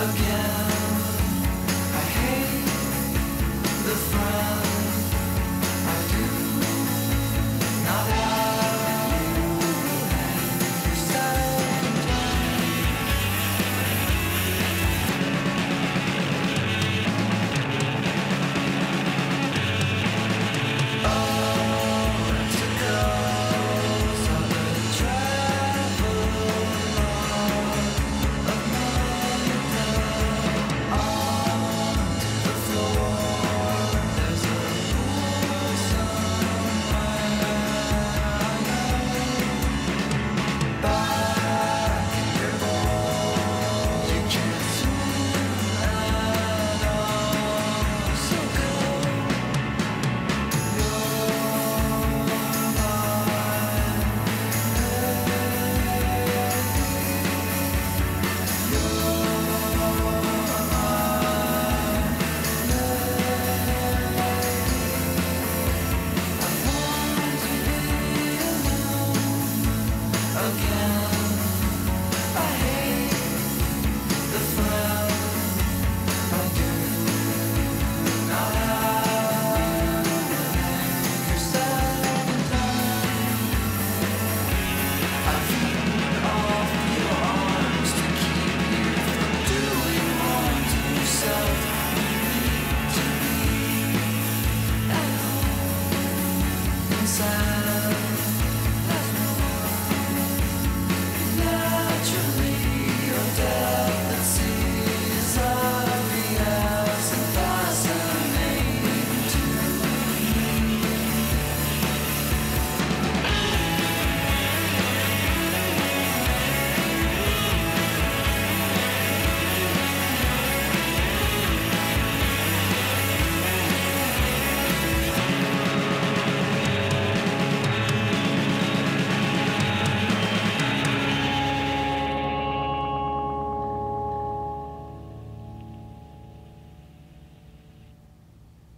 Again.